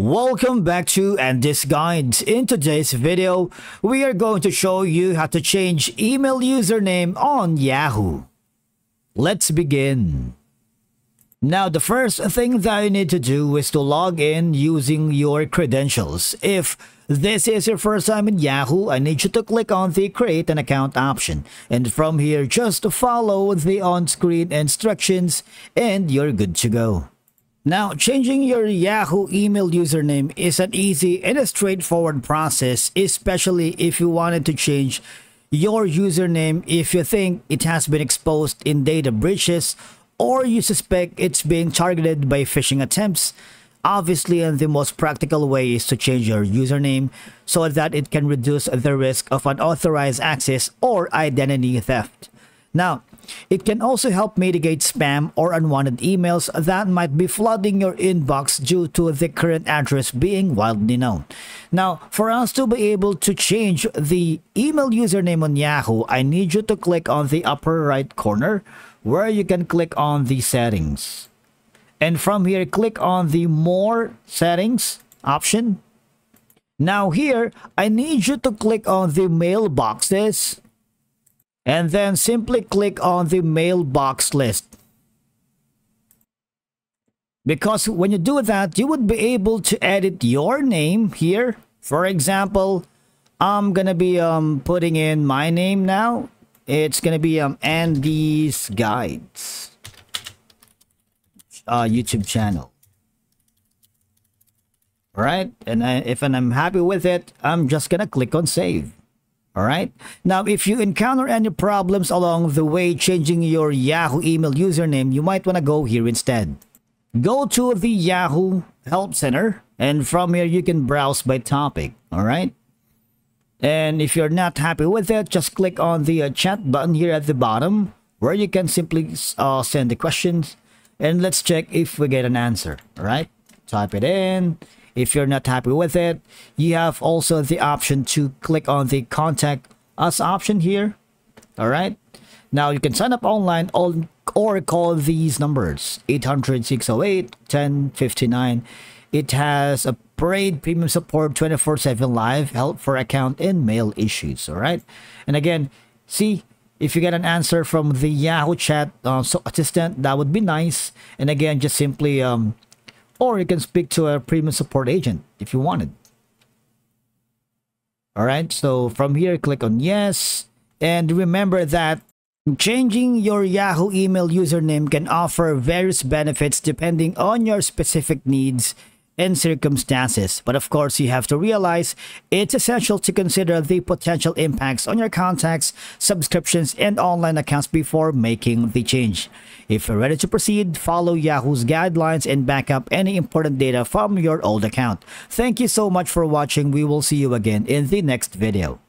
Welcome back to Andy's Guides. In today's video, we are going to show you how to change email username on Yahoo. Let's begin. Now, the first thing that you need to do is to log in using your credentials. If this is your first time in Yahoo, I need you to click on the create an account option. And from here, just follow the on-screen instructions and you're good to go. Now, changing your Yahoo email username is an easy and a straightforward process, especially if you wanted to change your username if you think it has been exposed in data breaches or you suspect it's being targeted by phishing attempts. Obviously, the most practical way is to change your username so that it can reduce the risk of unauthorized access or identity theft. Now, it can also help mitigate spam or unwanted emails that might be flooding your inbox due to the current address being widely known. Now, for us to be able to change the email username on Yahoo, I need you to click on the upper right corner where you can click on the settings. And from here, click on the more settings option. Now here, I need you to click on the mailboxes and then simply click on the mailbox list. Because when you do that, you would be able to edit your name here. For example, I'm gonna be um, putting in my name now. It's gonna be um, Andy's Guides uh, YouTube channel. Alright, and I, if and I'm happy with it, I'm just gonna click on save. Alright? Now, if you encounter any problems along the way changing your Yahoo email username, you might want to go here instead. Go to the Yahoo Help Center, and from here you can browse by topic. Alright? And if you're not happy with it, just click on the uh, chat button here at the bottom, where you can simply uh, send the questions, and let's check if we get an answer. Alright? Type it in if you're not happy with it, you have also the option to click on the contact us option here. All right. Now you can sign up online or call these numbers 800-608-1059. It has a Parade Premium Support 24-7 live help for account and mail issues. All right. And again, see if you get an answer from the Yahoo chat uh, so assistant, that would be nice. And again, just simply um, or you can speak to a premium support agent if you wanted. Alright, so from here, click on yes. And remember that changing your Yahoo email username can offer various benefits depending on your specific needs and circumstances. But of course, you have to realize it's essential to consider the potential impacts on your contacts, subscriptions, and online accounts before making the change. If you're ready to proceed, follow Yahoo's guidelines and back up any important data from your old account. Thank you so much for watching. We will see you again in the next video.